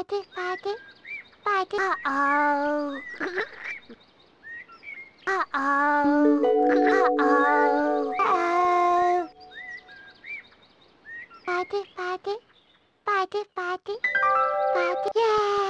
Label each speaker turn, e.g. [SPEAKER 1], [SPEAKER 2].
[SPEAKER 1] Party, party, party, Uh-oh. Uh-oh. Uh-oh. Uh-oh. Fatty, Fatty, Fatty, Fatty, Fatty. Yeah.